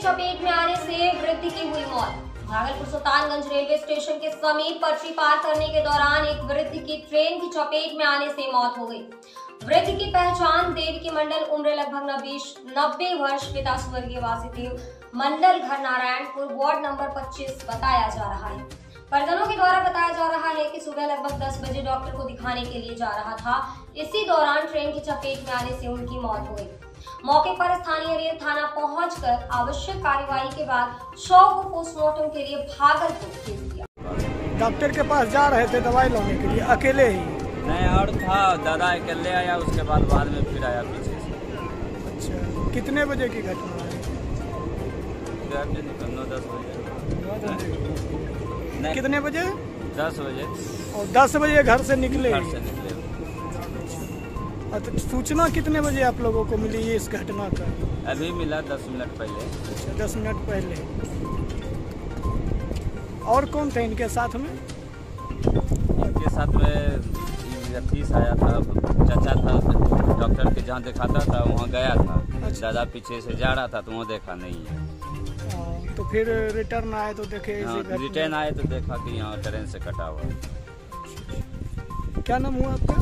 चपेट में आने से वृद्ध की हुई मौत। भागलपुर सुल्तानगंज रेलवे स्टेशन के समीप पर्ची पार करने के दौरान एक वृद्ध की ट्रेन की चपेट में आने से मौत हो गई। वृद्ध की पहचान देवकी मंडल उम्र लगभग नबीस नब्बे वर्ष पिता स्वर्गीय वासुदेव मंडल घर नारायणपुर वार्ड नंबर 25 बताया जा रहा है। परिजनों के द्वारा बताया जा रहा है कि सुबह लगभग 10 बजे डॉक्टर को दिखाने के लिए जा रहा था। इसी दौरान ट्रेन की चपेट में आने से उनकी मौत हो गई मौके पर स्थानीय रेल थाना पहुंचकर आवश्यक कार्यवाही के बाद शव को पोस्टमार्टम के लिए भागलपुर भेज दिया। डॉक्टर के पास जा रहे थे दवाई लाने के लिए, अकेले ही। नहीं और था दादा अकेले आया उसके बाद बाद में फिर आया पीछे से। अच्छा। कितने बजे की घटना है? नौ दस बजे। नहीं कितने बजे? दस बजे। और दस बजे घर से निकले? घर से निकले। और तो सूचना कितने बजे आप लोगों को मिली ये इस घटना का? अभी मिला दस मिनट पहले। अच्छा दस मिनट पहले। और कौन थे इनके साथ में? इनके साथ में ये फ़ीस आया था चाचा था डॉक्टर के जहाँ दिखाता था वहाँ गया था। अच्छा। दादा पीछे से जा रहा था तो वहाँ देखा नहीं है। हाँ, तो फिर रिटर्न आए तो देखे हाँ। रिटर्न आए तो देखा कि यहाँ ट्रेन से कटा हुआ क्या नाम हुआ आपका?